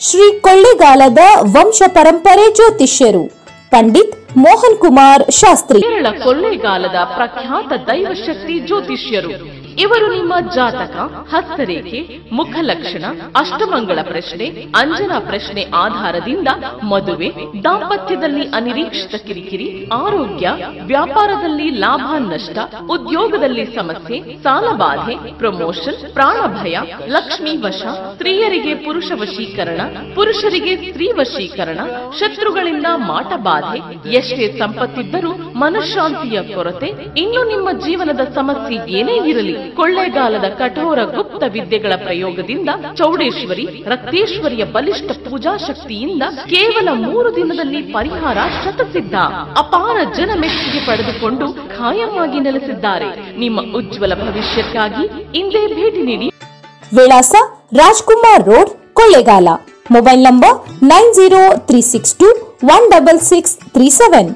ಶ್ರೀ ಕೊಳ್ಳಿಗಾಲದ ವಂಶ ಪರಂಪರೆ ಜ್ಯೋತಿಷ್ಯರು ಪಂಡಿತ್ ಮೋಹನ್ ಕುಮಾರ್ ಶಾಸ್ತ್ರಿ. ಕೇರಳ ಕೊಳ್ಳೇಗಾಲದ ಪ್ರಖ್ಯಾತ ದೈವಶಕ್ತಿ ಜ್ಯೋತಿಷ್ಯರು. ಇವರು ನಿಮ್ಮ ಜಾತಕ, ಹಸ್ತರೇಖೆ, ಮುಖಲಕ್ಷಣ, ಅಷ್ಟಮಂಗಳ ಪ್ರಶ್ನೆ, ಅಂಜನಾ ಪ್ರಶ್ನೆ ಆಧಾರದಿಂದ ಮದುವೆ, ದಾಂಪತ್ಯದಲ್ಲಿ ಅನಿರೀಕ್ಷಿತ ಕಿರಿಕಿರಿ, ಆರೋಗ್ಯ, ವ್ಯಾಪಾರದಲ್ಲಿ ಲಾಭ, ನಷ್ಟ, ಉದ್ಯೋಗದಲ್ಲಿ ಸಮಸ್ಯೆ ಸಾಲಬಾಧೆ ಪ್ರಮೋಷನ್ ಪ್ರಾಣಭಯ ಲಕ್ಷ್ಮೀ ವಶ, ಸ್ತ್ರೀಯರಿಗೆ ಪುರುಷ ವಶೀಕರಣ, ಪುರುಷರಿಗೆ ಸ್ತ್ರೀ ವಶೀಕರಣ, ಶತ್ರುಗಳಿಂದ ಮಾಟ ಬಾಧೆ, ಎಷ್ಟೇ ಸಂಪತ್ತಿದ್ದರೂ ಮನಃಶಾಂತಿಯ ಕೊರತೆ? ಇನ್ನು ನಿಮ್ಮ ಜೀವನದ ಸಮಸ್ಯೆ ಏನೇ ಇರಲಿ, ಕೊಳ್ಳೆಗಾಲದ ಕಠೋರ ಗುಪ್ತ ವಿದ್ಯೆಗಳ ಪ್ರಯೋಗದಿಂದ ಚೌಡೇಶ್ವರಿ, ರಕ್ತೇಶ್ವರಿಯ ಬಲಿಷ್ಠ ಪೂಜಾ ಶಕ್ತಿಯಿಂದ ಕೇವಲ ಮೂರು ದಿನದಲ್ಲಿ ಪರಿಹಾರ ಶತಸಿದ್ಧ. ಅಪಾರ ಜನ ಮೆಚ್ಚುಗೆ ಪಡೆದುಕೊಂಡು ಖಾಯಮಾಗಿ ನೆಲೆಸಿದ್ದಾರೆ. ನಿಮ್ಮ ಉಜ್ವಲ ಭವಿಷ್ಯಕ್ಕಾಗಿ ಇಂದೇ ಭೇಟಿ ನೀಡಿ. ವಿಳಾಸ Rajkumar road, Kollegal. Mobile number nine zero three six two one double six three seven.